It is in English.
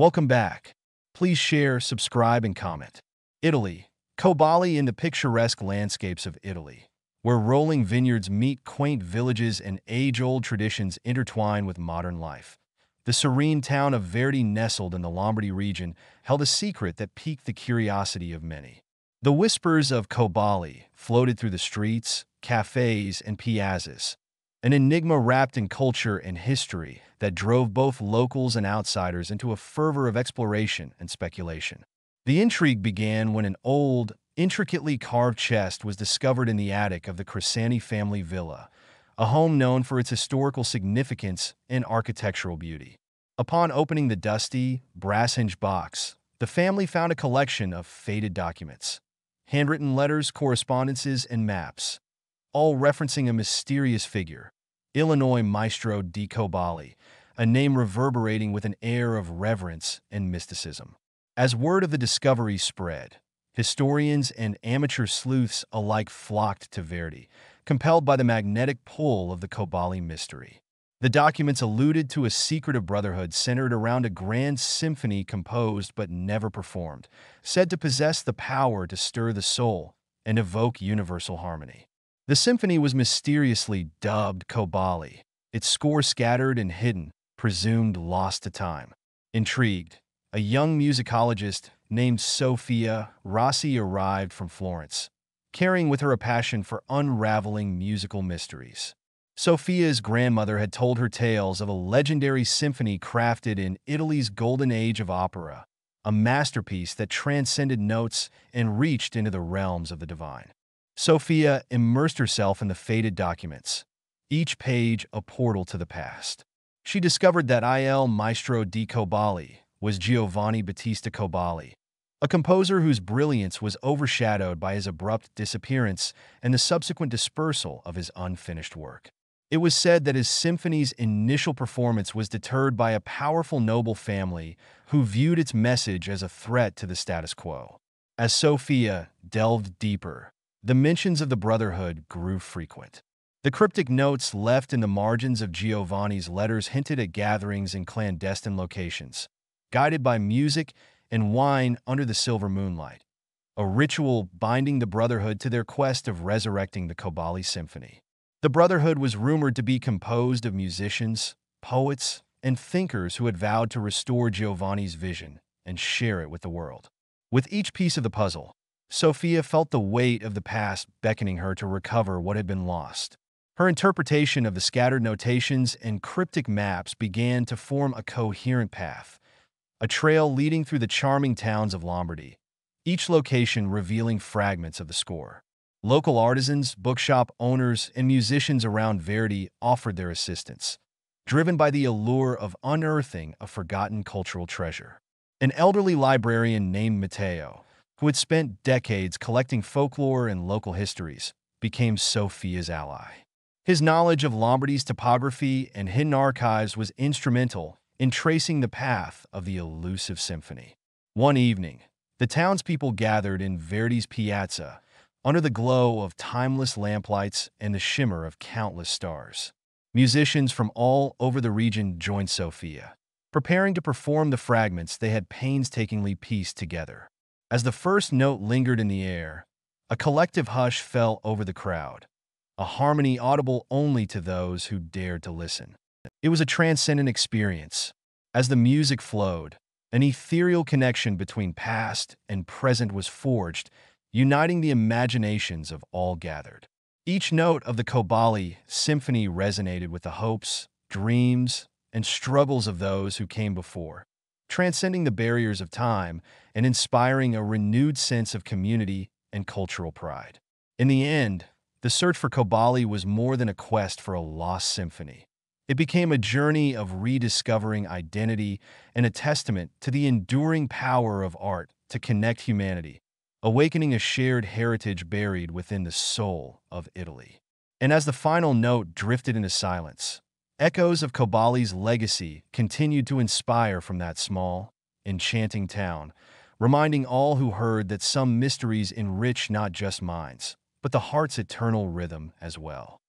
Welcome back. Please share, subscribe, and comment. Italy. Cobolli in the picturesque landscapes of Italy, where rolling vineyards meet quaint villages and age-old traditions intertwine with modern life. The serene town of Verdi nestled in the Lombardy region held a secret that piqued the curiosity of many. The whispers of Cobolli floated through the streets, cafes, and piazzas, an enigma wrapped in culture and history that drove both locals and outsiders into a fervor of exploration and speculation. The intrigue began when an old, intricately carved chest was discovered in the attic of the Cresani family villa, a home known for its historical significance and architectural beauty. Upon opening the dusty, brass-hinged box, the family found a collection of faded documents, handwritten letters, correspondences, and maps, all referencing a mysterious figure, Illinois Maestro di Cobolli, a name reverberating with an air of reverence and mysticism. As word of the discovery spread, historians and amateur sleuths alike flocked to Verdi, compelled by the magnetic pull of the Cobolli mystery. The documents alluded to a secret of brotherhood centered around a grand symphony composed but never performed, said to possess the power to stir the soul and evoke universal harmony. The symphony was mysteriously dubbed Cobolli, its score scattered and hidden, presumed lost to time. Intrigued, a young musicologist named Sofia Rossi arrived from Florence, carrying with her a passion for unraveling musical mysteries. Sofia's grandmother had told her tales of a legendary symphony crafted in Italy's golden age of opera, a masterpiece that transcended notes and reached into the realms of the divine. Sofia immersed herself in the faded documents, each page a portal to the past. She discovered that Il Maestro di Cobolli was Giovanni Battista Cobolli, a composer whose brilliance was overshadowed by his abrupt disappearance and the subsequent dispersal of his unfinished work. It was said that his symphony's initial performance was deterred by a powerful noble family who viewed its message as a threat to the status quo. As Sophia delved deeper, the mentions of the Brotherhood grew frequent. The cryptic notes left in the margins of Giovanni's letters hinted at gatherings in clandestine locations, guided by music and wine under the silver moonlight, a ritual binding the Brotherhood to their quest of resurrecting the Cobolli Symphony. The Brotherhood was rumored to be composed of musicians, poets, and thinkers who had vowed to restore Giovanni's vision and share it with the world. With each piece of the puzzle, Sofia felt the weight of the past beckoning her to recover what had been lost. Her interpretation of the scattered notations and cryptic maps began to form a coherent path, a trail leading through the charming towns of Lombardy, each location revealing fragments of the score. Local artisans, bookshop owners, and musicians around Verdi offered their assistance, driven by the allure of unearthing a forgotten cultural treasure. An elderly librarian named Matteo, who had spent decades collecting folklore and local histories, became Sofia's ally. His knowledge of Lombardy's topography and hidden archives was instrumental in tracing the path of the elusive symphony. One evening, the townspeople gathered in Verdi's piazza under the glow of timeless lamplights and the shimmer of countless stars. Musicians from all over the region joined Sofia, preparing to perform the fragments they had painstakingly pieced together. As the first note lingered in the air, a collective hush fell over the crowd, a harmony audible only to those who dared to listen. It was a transcendent experience. As the music flowed, an ethereal connection between past and present was forged, uniting the imaginations of all gathered. Each note of the Cobolli symphony resonated with the hopes, dreams, and struggles of those who came before transcending the barriers of time and inspiring a renewed sense of community and cultural pride. In the end, the search for Cobolli was more than a quest for a lost symphony. It became a journey of rediscovering identity and a testament to the enduring power of art to connect humanity, awakening a shared heritage buried within the soul of Italy. And as the final note drifted into silence, Echoes of Cobolli's legacy continued to inspire from that small, enchanting town, reminding all who heard that some mysteries enrich not just minds, but the heart's eternal rhythm as well.